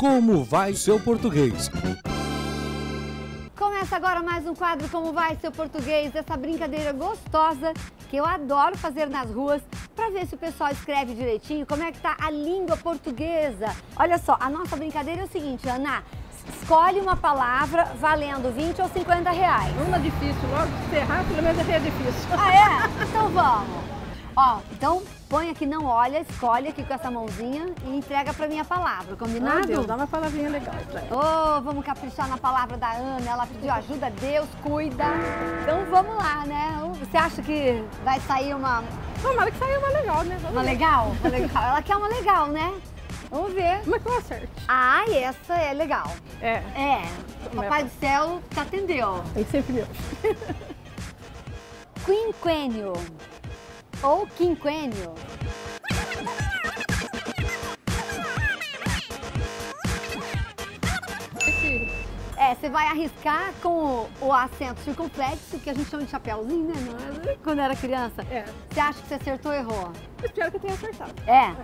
Como vai seu português? Começa agora mais um quadro Como vai seu português? Essa brincadeira gostosa que eu adoro fazer nas ruas para ver se o pessoal escreve direitinho, como é que tá a língua portuguesa. Olha só, a nossa brincadeira é o seguinte, Ana, escolhe uma palavra valendo 20 ou 50 reais. Uma difícil, logo se errar, pelo menos é difícil. Ah, é? Então vamos. Ó, então põe aqui, não olha, escolhe aqui com essa mãozinha e entrega pra minha palavra, combinado? Meu Deus, dá uma palavrinha legal pra ela. Ô, oh, vamos caprichar na palavra da Ana, ela pediu ajuda, Deus cuida. Então vamos lá, né? Você acha que vai sair uma... Tomara que saia uma legal, né? Vamos uma ver. legal? Uma legal. Ela quer uma legal, né? Vamos ver. É que eu acerto? Ah, essa é legal. É. É. O Papai do Céu te atendeu. Tem sempre me Quinquênio ou quinquênio. É, você vai arriscar com o acento circunflexo, que a gente chama de chapéuzinho, né? É? Quando era criança. É. Você acha que você acertou ou errou? Eu espero que eu tenha acertado. É? é.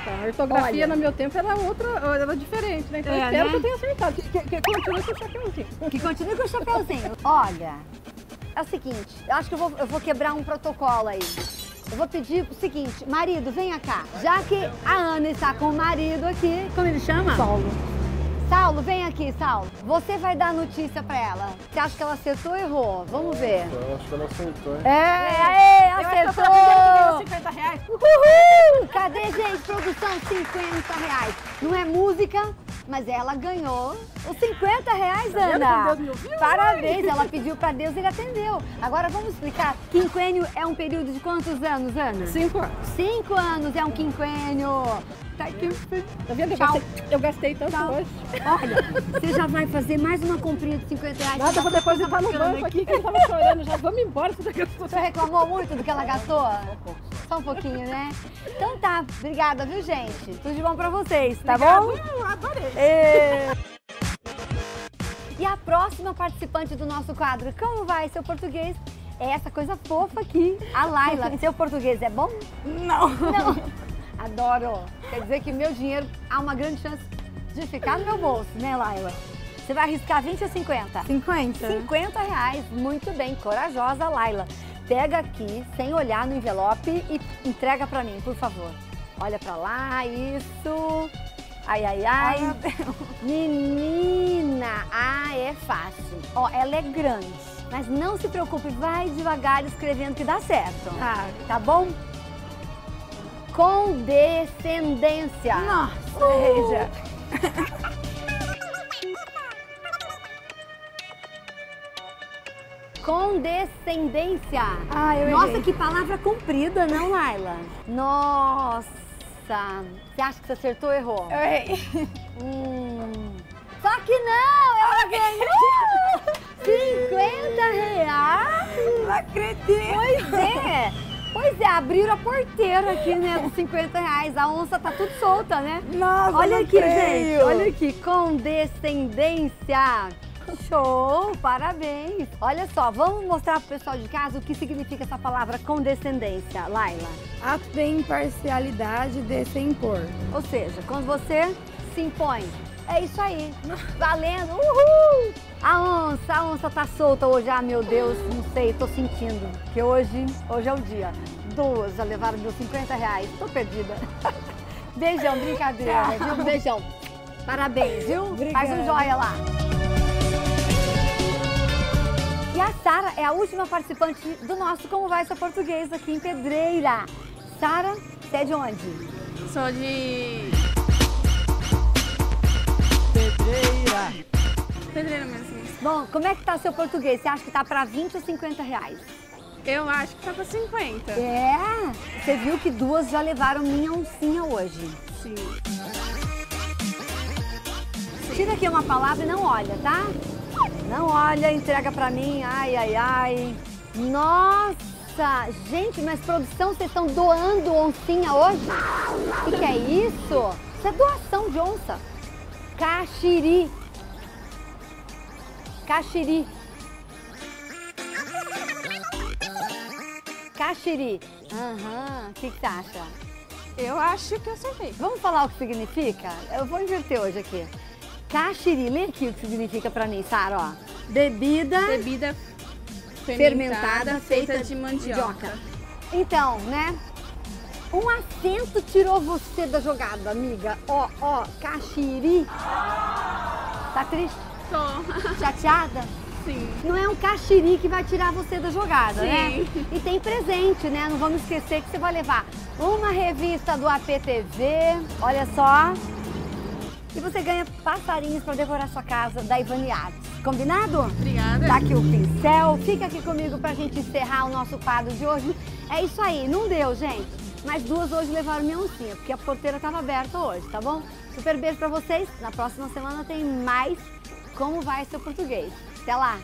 Então, a ortografia Olha. no meu tempo era outra, era diferente, né? Então é, eu espero né? que eu tenha acertado. Que, que, que continue com o chapéuzinho. Que continue com o chapéuzinho. Olha, é o seguinte, eu acho que eu vou, eu vou quebrar um protocolo aí. Eu vou pedir o seguinte, marido, venha cá. Já que a Ana está com o marido aqui, como ele chama? Saulo. Saulo, vem aqui, Saulo. Você vai dar notícia pra ela. Você acha que ela acertou ou errou? Vamos ver. Eu acho que ela acertou, hein? É, é acertou! Eu 50 reais. Uhul! Cadê, gente? Produção, 50 reais. Não é música, mas ela ganhou os 50 reais, tá Ana. Parabéns, ela pediu para Deus e ele atendeu. Agora vamos explicar. Quinquênio é um período de quantos anos, Ana? Cinco anos. Cinco anos é um quinquênio. Tá aqui. Tá vendo? Eu gastei, eu gastei tanto Tchau. hoje. Olha, você já vai fazer mais uma comprinha de 50 reais. Nada, eu vou depositar no banco aqui, que ele tava chorando já. Vamos embora. Você reclamou muito do que ela gastou? Só um pouquinho, né? Então tá, obrigada, viu, gente? Tudo de bom pra vocês, tá Obrigada, bom? Eu adorei. E... e a próxima participante do nosso quadro Como vai seu português? É essa coisa fofa aqui, a Laila. Seu português é bom? Não. Não. Adoro. Quer dizer que meu dinheiro há uma grande chance de ficar no meu bolso, né, Laila? Você vai arriscar 20 ou 50? 50. 50 reais. Muito bem, corajosa, Laila. Pega aqui, sem olhar no envelope e entrega pra mim, por favor. Olha pra lá, isso. Ai, ai, ai. Menina, ah, é fácil. Ó, ela é grande, mas não se preocupe, vai devagar escrevendo que dá certo. Tá. Tá bom? Condescendência. Nossa, uh. Condescendência. Ah, eu Nossa, errei. que palavra comprida, não, Laila? Nossa. Você acha que você acertou ou errou? Eu errei. Hum. Só que não, ela ganhou 50 reais. Não acredito. Pois é. Pois é, abriram a porteira aqui, né, dos 50 reais. A onça tá tudo solta, né? Nossa, Olha aqui, creio. gente. Olha aqui, condescendência. Show, parabéns. Olha só, vamos mostrar pro pessoal de casa o que significa essa palavra condescendência, Laila. Ato de imparcialidade de se impor. Ou seja, quando você se impõe. É isso aí. Valendo. Uhul! A onça, a onça tá solta hoje. Ah, meu Deus, não sei, tô sentindo que hoje, hoje é o dia. Duas já levaram meus 50 reais. Tô perdida. Beijão, brincadeira, viu? Beijão. Parabéns, viu? Obrigada. Faz um joia lá. A Sara é a última participante do nosso Como Vai Seu Português aqui em Pedreira. Sara, você é de onde? Sou de Pedreira. Pedreira mesmo. Bom, como é que tá o seu português? Você acha que tá para 20 ou 50 reais? Eu acho que tá pra 50. É? Você viu que duas já levaram minha oncinha hoje. Sim. Tira aqui uma palavra e não olha, tá? Não olha, entrega pra mim. Ai, ai, ai. Nossa! Gente, mas produção, vocês estão doando oncinha hoje? O que, que é isso? Isso é doação de onça. Caxiri. Caxiri. Caxiri. Aham, o que, que você acha? Eu acho que eu acertei. Vamos falar o que significa? Eu vou inverter hoje aqui. Caxiri, lê aqui o que significa pra mim, Sara, ó. Bebida Bebida fermentada, fermentada, feita de mandioca. Então, né? Um acento tirou você da jogada, amiga. Ó, ó, caxiri. Tá triste? Tô. Chateada? Sim. Não é um caxiri que vai tirar você da jogada, né? Sim. E tem presente, né? Não vamos esquecer que você vai levar uma revista do APTV, olha só. E você ganha passarinhos para decorar sua casa da Ivani Artes. Combinado? Obrigada. Tá aqui o pincel. Fica aqui comigo pra gente encerrar o nosso quadro de hoje. É isso aí, não deu, gente. Mas duas hoje levaram minha oncinha, porque a porteira tava aberta hoje, tá bom? Super beijo pra vocês. Na próxima semana tem mais Como Vai Seu Português. Até lá!